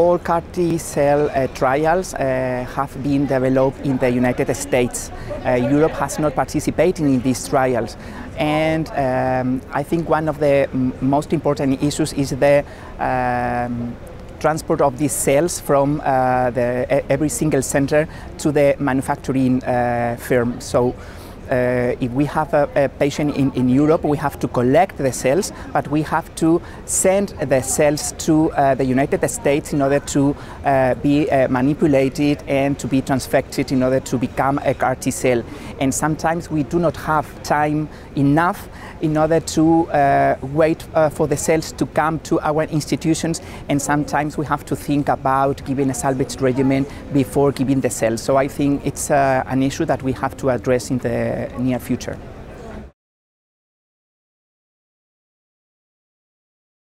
all CAR T cell uh, trials uh, have been developed in the United States. Uh, Europe has not participated in these trials. And um, I think one of the most important issues is the um, transport of these cells from uh, the, every single center to the manufacturing uh, firm. So uh, if we have a, a patient in, in, Europe, we have to collect the cells, but we have to send the cells to uh, the United States in order to uh, be uh, manipulated and to be transfected in order to become a CAR T cell. And sometimes we do not have time enough in order to uh, wait uh, for the cells to come to our institutions and sometimes we have to think about giving a salvage regimen before giving the cells. So I think it's uh, an issue that we have to address in the near future.